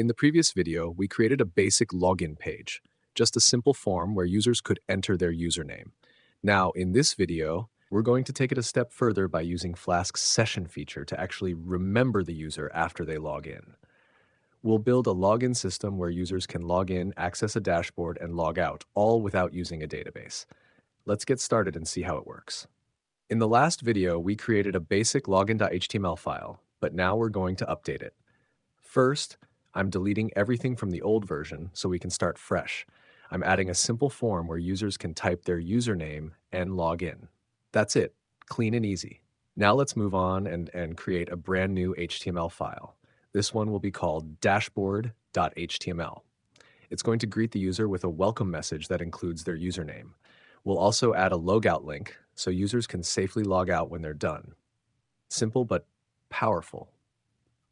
In the previous video, we created a basic login page, just a simple form where users could enter their username. Now, in this video, we're going to take it a step further by using Flask's session feature to actually remember the user after they log in. We'll build a login system where users can log in, access a dashboard, and log out, all without using a database. Let's get started and see how it works. In the last video, we created a basic login.html file, but now we're going to update it. First, I'm deleting everything from the old version so we can start fresh. I'm adding a simple form where users can type their username and log in. That's it, clean and easy. Now let's move on and, and create a brand new HTML file. This one will be called dashboard.html. It's going to greet the user with a welcome message that includes their username. We'll also add a logout link so users can safely log out when they're done. Simple but powerful.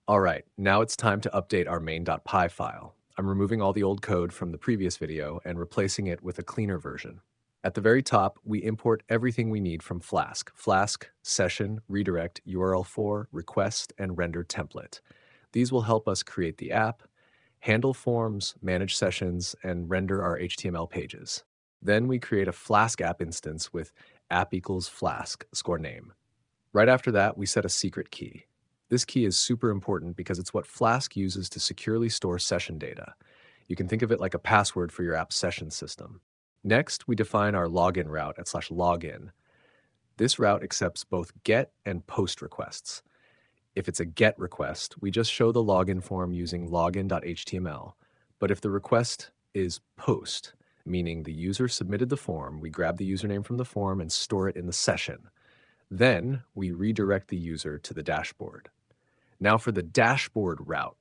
All right, now it's time to update our main.py file. I'm removing all the old code from the previous video and replacing it with a cleaner version. At the very top, we import everything we need from Flask. Flask, session, redirect, url_for, request, and render template. These will help us create the app, handle forms, manage sessions, and render our HTML pages. Then we create a Flask app instance with app equals Flask score name. Right after that, we set a secret key. This key is super important because it's what Flask uses to securely store session data. You can think of it like a password for your app session system. Next, we define our login route at slash login. This route accepts both GET and POST requests. If it's a GET request, we just show the login form using login.html. But if the request is POST, meaning the user submitted the form, we grab the username from the form and store it in the session. Then we redirect the user to the dashboard. Now for the dashboard route.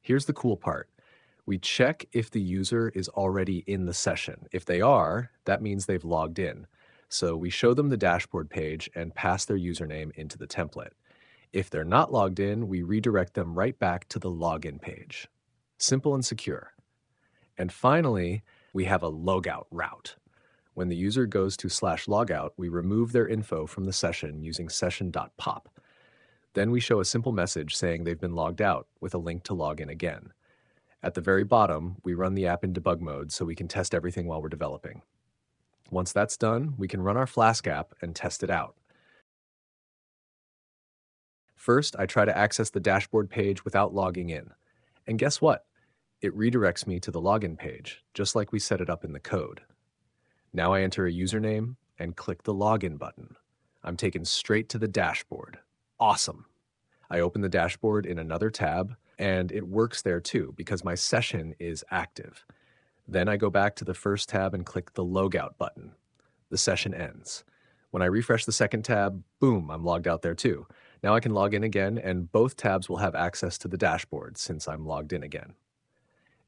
Here's the cool part. We check if the user is already in the session. If they are, that means they've logged in. So we show them the dashboard page and pass their username into the template. If they're not logged in, we redirect them right back to the login page. Simple and secure. And finally, we have a logout route. When the user goes to slash logout, we remove their info from the session using session.pop. Then we show a simple message saying they've been logged out with a link to log in again. At the very bottom, we run the app in debug mode so we can test everything while we're developing. Once that's done, we can run our Flask app and test it out. First, I try to access the dashboard page without logging in. And guess what? It redirects me to the login page, just like we set it up in the code. Now I enter a username and click the login button. I'm taken straight to the dashboard. Awesome. I open the dashboard in another tab, and it works there too because my session is active. Then I go back to the first tab and click the logout button. The session ends. When I refresh the second tab, boom, I'm logged out there too. Now I can log in again and both tabs will have access to the dashboard since I'm logged in again.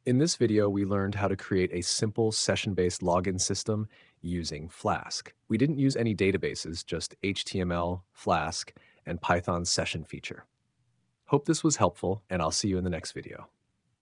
In this video, we learned how to create a simple session-based login system using Flask. We didn't use any databases, just HTML, Flask, and Python's session feature. Hope this was helpful, and I'll see you in the next video.